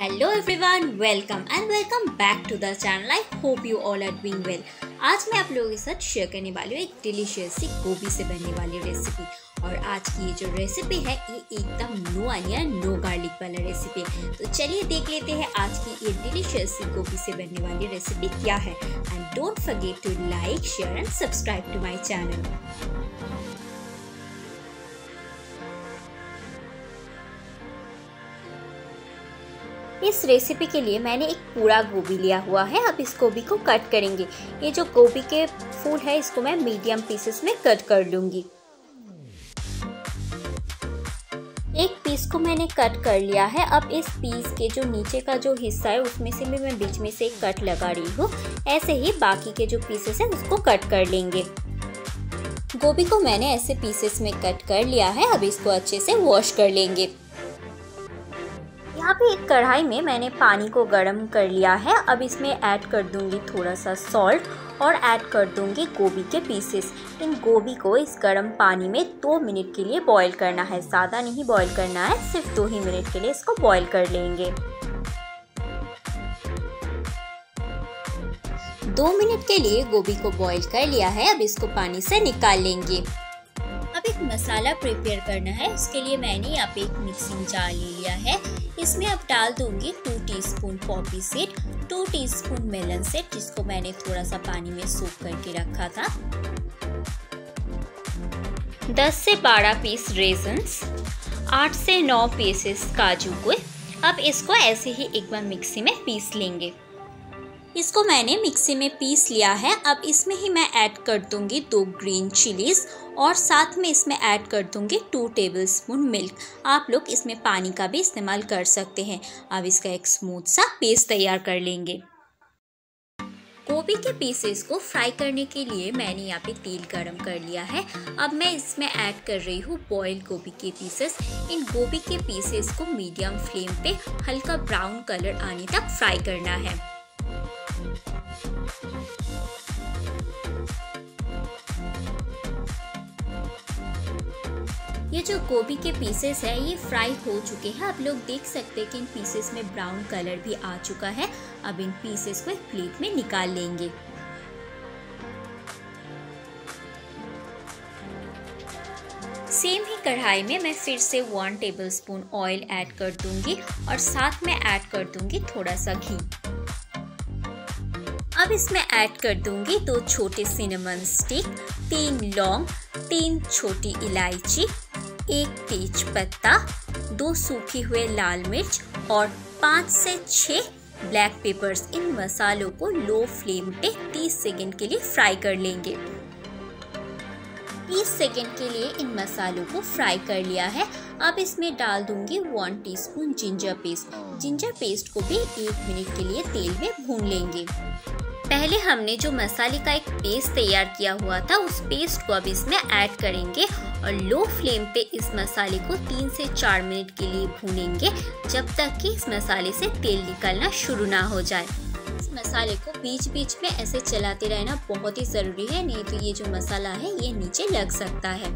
Hello everyone welcome and welcome back to the channel I hope you all are doing well आज मैं आप लोगों के साथ शेयर करने वाली हूँ एक डिलीशियस सी गोभी से बनने वाली रेसिपी और आज की ये जो रेसिपी है, ये एकदम नो अनियन नो गार्लिक वाला रेसिपी है तो चलिए देख लेते हैं आज की ये डिलीशियस सी गोभी से बनने वाली रेसिपी क्या है. And don't forget to like share and subscribe to my channel इस रेसिपी के लिए मैंने एक पूरा गोभी लिया हुआ है अब इस गोभी को कट करेंगे। ये जो गोभी के फूल है, इसको मैं मीडियम पीसेस में कट कर लूँगी। एक पीस को मैंने कट कर लिया है। अब इस पीस के जो नीचे का जो हिस्सा है, उसमें से भी मैं बीच में से एक कट लगा रही हूँ। ऐसे ही बाकी के जो पीसेस हैं, उसको कट कर लेंगे। गोभी को मैंने ऐसे पीसेस में कट कर लिया है, अब इसको अच्छे से वॉश कर लेंगे। यहाँ पे एक कढ़ाई में मैंने पानी को गर्म कर लिया है। अब इसमें ऐड कर दूँगी थोड़ा सा सॉल्ट और ऐड कर दूँगी गोभी के पीसेस इन गोभी को इस गर्म पानी में दो मिनट के लिए बॉईल करना है। ज़्यादा नहीं बॉईल करना है, सिर्फ़ दो ही मिनट के लिए इसको बॉईल कर लेंगे। दो मिनट के लिए गोभी को बॉईल कर लिया है। अब इसको पानी से निकाल लेंगे। एक मसाला प्रिपेयर करना है। उसके लिए मैंने यहाँ पे एक मिक्सिंग जार ले लिया है। इसमें अब डाल दूँगी two teaspoon poppy seed two teaspoon melon seed जिसको मैंने थोड़ा सा पानी में सूख करके रखा था। 10 से 12 पीस रेजन्स 8 से 9 पीसेस काजू को अब इसको ऐसे ही एक बार मिक्सी में पीस लेंगे। इसको मैंने मिक्सी में पीस लिया है। अब इसमें ही मैं ऐड कर दूँगी दो ग्रीन चिलीज़ और साथ में इसमें ऐड कर दूँगी टू टेबल स्पून मिल्क आप लोग इसमें पानी का भी इस्तेमाल कर सकते हैं। अब इसका एक स्मूथ सा पेस्ट तैयार कर लेंगे। गोभी के पीसेस को फ्राई करने के लिए मैंने यहाँ पे तेल गरम कर लिया है। अब मैं इसमें ऐड कर रही हूँ बॉयल गोभी के पीसेस इन गोभी के पीसेस को मीडियम फ्लेम पे हल्का ब्राउन कलर आने तक फ्राई करना है। ये जो गोभी के पीसेस है, ये फ्राई हो चुके हैं। आप लोग देख सकते हैं कि इन पीसेस में ब्राउन कलर भी आ चुका है। अब इन पीसेस को एक प्लेट में निकाल लेंगे। सेम ही कढ़ाई में मैं फिर से one tablespoon oil add कर दूँगी और साथ में ऐड कर दूँगी थोड़ा सा घी। अब इसमें ऐड कर दूँगी दो छोटे सिनेमन स्टिक तीन लौंग, तीन छोटी इलायची एक तेज पत्ता, दो सूखे हुए लाल मिर्च और पाँच से छः ब्लैक पेपर्स इन मसालों को लो फ्लेम पे 30 सेकेंड के लिए फ्राई कर लेंगे। 30 सेकेंड के लिए इन मसालों को फ्राई कर लिया है। अब इसमें डाल दूँगी one teaspoon ginger paste ginger paste को भी एक मिनट के लिए तेल में भून लेंगे। पहले हमने जो मसाले का एक पेस्ट तैयार किया हुआ था, उस पेस्ट को अब इसमें ऐड करेंगे और लो फ्लेम पे इस मसाले को तीन से चार मिनट के लिए भूनेंगे, जब तक कि इस मसाले से तेल निकलना शुरू ना हो जाए। इस मसाले को बीच बीच में ऐसे चलाते रहना बहुत ही ज़रूरी है, नहीं तो ये जो मसाला है, ये नीचे लग सकता है।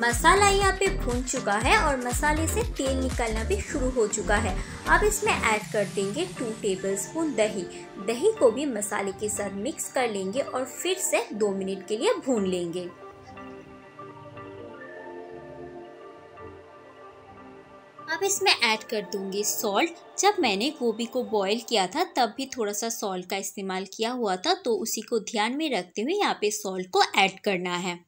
मसाला यहाँ पे भून चुका है और मसाले से तेल निकलना भी शुरू हो चुका है। अब इसमें ऐड कर देंगे टू टेबल स्पून दही। दही को भी मसाले के साथ मिक्स कर लेंगे और फिर से दो मिनट के लिए भून लेंगे। अब इसमें ऐड कर दूँगी सॉल्ट जब मैंने गोभी को बॉईल किया था, तब भी थोड़ा सा सॉल्ट का इस्तेमाल किया हुआ था तो उसी को ध्यान में रखते हुए यहाँ पे सॉल्ट को ऐड करना है।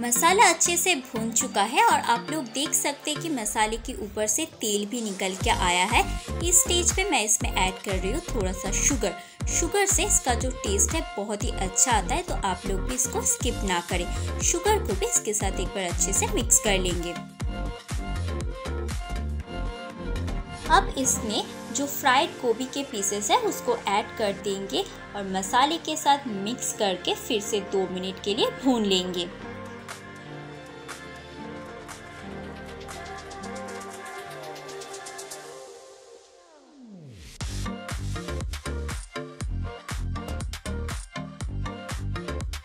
मसाला अच्छे से भून चुका है और आप लोग देख सकते हैं कि मसाले के ऊपर से तेल भी निकल के आया है। इस स्टेज पे मैं इसमें ऐड कर रही हूँ थोड़ा सा शुगर शुगर से इसका जो टेस्ट है बहुत ही अच्छा आता है तो आप लोग भी इसको स्किप ना करें। शुगर को भी इसके साथ एक बार अच्छे से मिक्स कर लेंगे। अब इसमें जो फ्राइड गोभी के पीसेस है, उसको ऐड कर देंगे और मसाले के साथ मिक्स करके फिर से दो मिनट के लिए भून लेंगे।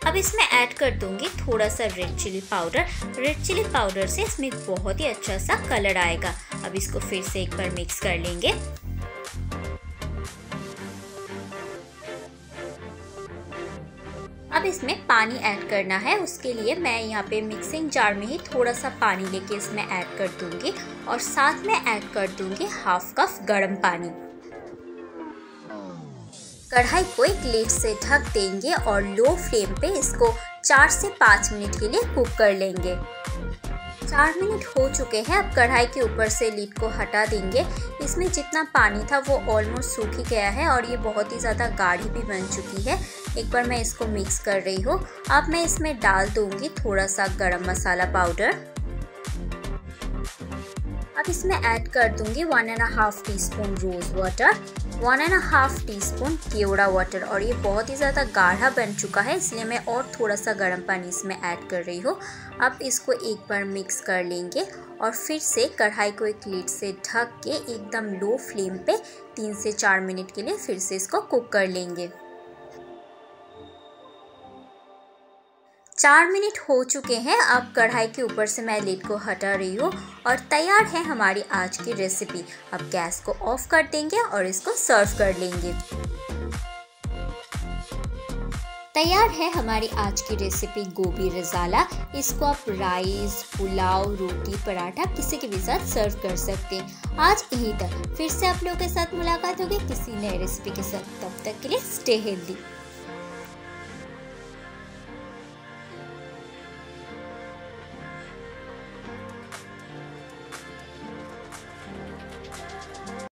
अब इसमें ऐड कर दूँगी थोड़ा सा red chili powder red chili powder से इसमें बहुत ही अच्छा सा कलर आएगा। अब इसको फिर से एक बार मिक्स कर लेंगे। अब इसमें पानी ऐड करना है। उसके लिए मैं यहाँ पे मिक्सिंग जार में ही थोड़ा सा पानी लेके इसमें ऐड कर दूँगी। और साथ में ऐड कर दूँगी हाफ़ कप गर्म पानी। कढ़ाई को एक लेट से ढक देंगे और लो फ्लेम पे इसको चार से पाँच मिनट के लिए कुक कर लेंगे। चार मिनट हो चुके हैं, अब कढ़ाई के ऊपर से लीड को हटा देंगे। इसमें जितना पानी था वो ऑलमोस्ट सूख ही गया है और ये बहुत ही ज़्यादा गाढ़ी भी बन चुकी है। एक बार मैं इसको मिक्स कर रही हूँ। अब मैं इसमें डाल दूँगी थोड़ा सा गरम मसाला पाउडर अब इसमें ऐड कर दूँगी one and half teaspoon rose water one and half teaspoon kewra water और ये बहुत ही ज़्यादा गाढ़ा बन चुका है, इसलिए मैं और थोड़ा सा गर्म पानी इसमें ऐड कर रही हूँ। अब इसको एक बार मिक्स कर लेंगे और फिर से कढ़ाई को एक लीड से ढक के एकदम लो फ्लेम पे तीन से चार मिनट के लिए फिर से इसको कुक कर लेंगे। चार मिनट हो चुके हैं। अब कढ़ाई के ऊपर से मैं लिड को हटा रही हूँ और तैयार है हमारी आज की रेसिपी अब गैस को ऑफ़ कर देंगे और इसको सर्व कर लेंगे। तैयार है हमारी आज की रेसिपी गोभी रजाला इसको आप राइस पुलाव, रोटी, पराठा, किसी के भी साथ सर्व कर सकते हैं। आज यहीं तक। फिर से आप लोगों के साथ मुलाकात होगी किसी नए रेसिपी के साथ। तब तक के लिए स्टे हेल्दी